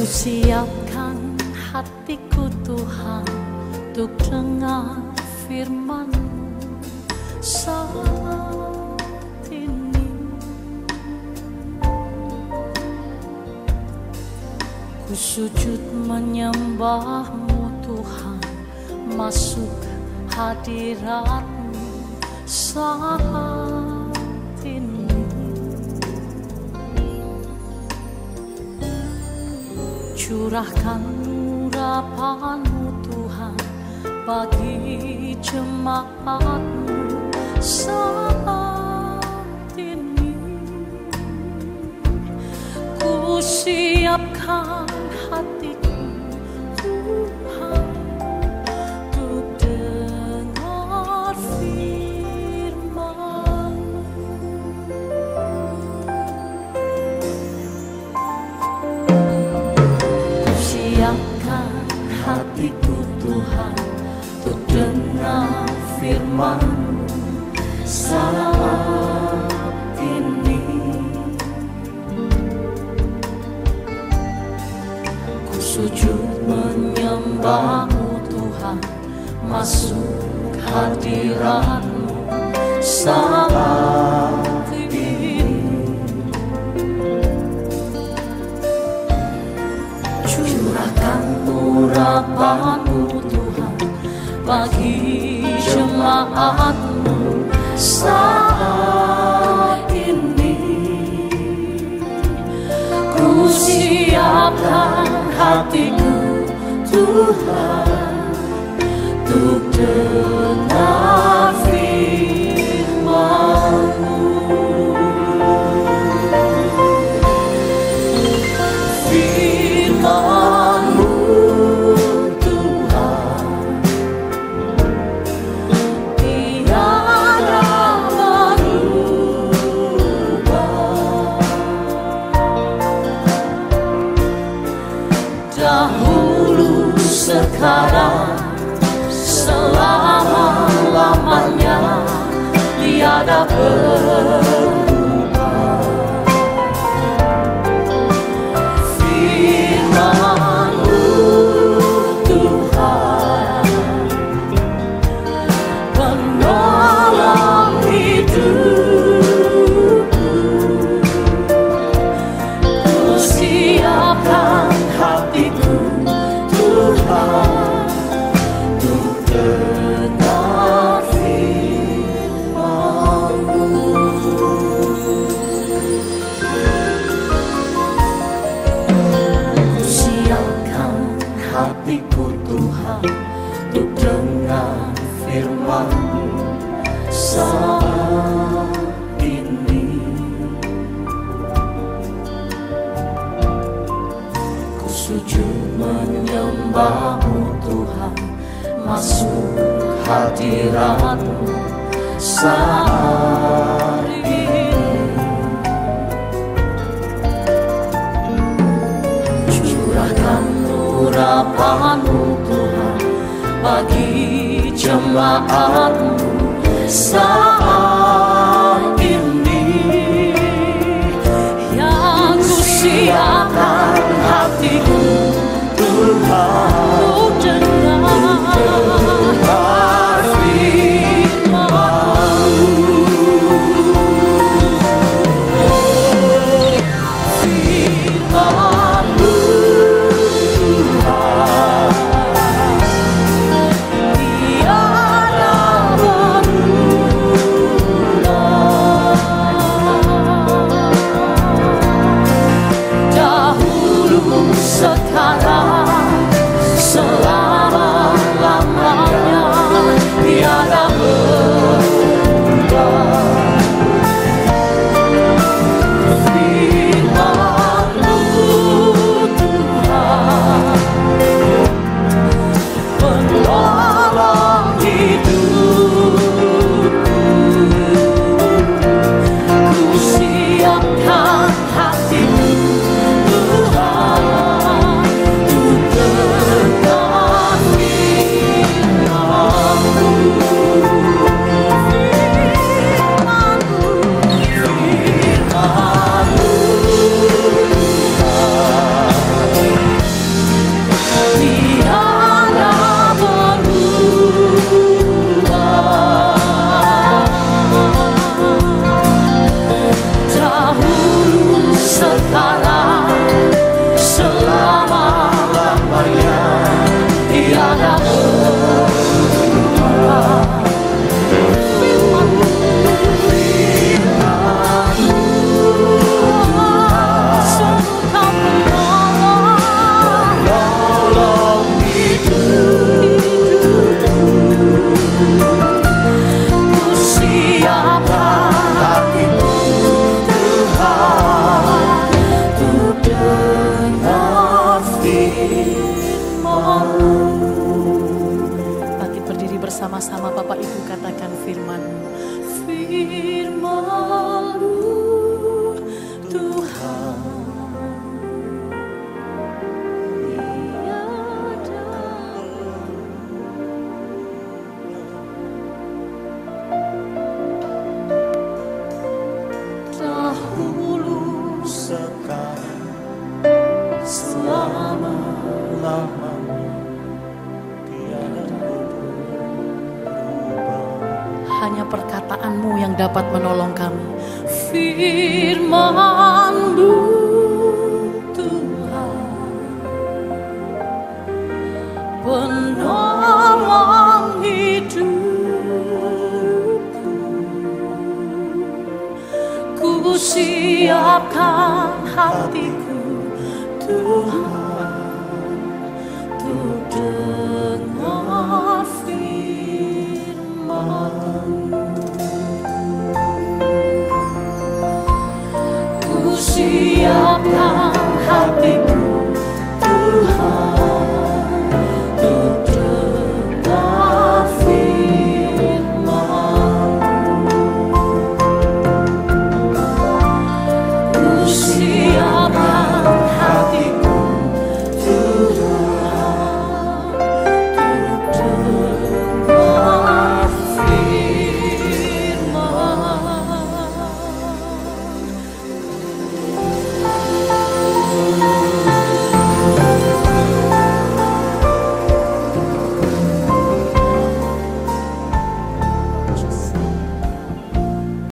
Siapkan hatiku Tuhan Untuk dengar firman saat ini. Ku sujud menyembahmu Tuhan. Masuk hadiratmu saat Curahkan urapanmu Tuhan Bagi jemaatmu saat ini. Ku siapkan hatiku firman saat ini Ku sujud menyembahmu Tuhan. Masuk hadiratmu. Saat ini Curahkan urapanmu Tuhan. Bagi jemaatmu saat ini. Ku siapkan hatiku Tuhan Untuk dengar sekarang. Selama-lamanya tiada berubah menyembahmu Tuhan Masuk hadiratmu saat ini Curahkan urapanmu Tuhan Bagi jemaatmu. Saat Father. Hanya perkataanmu yang dapat menolong kami. firman-Mu Tuhan. Penolong hidupku. Ku siapkan hatiku Tuhan. Untuk dengar Ku siapkan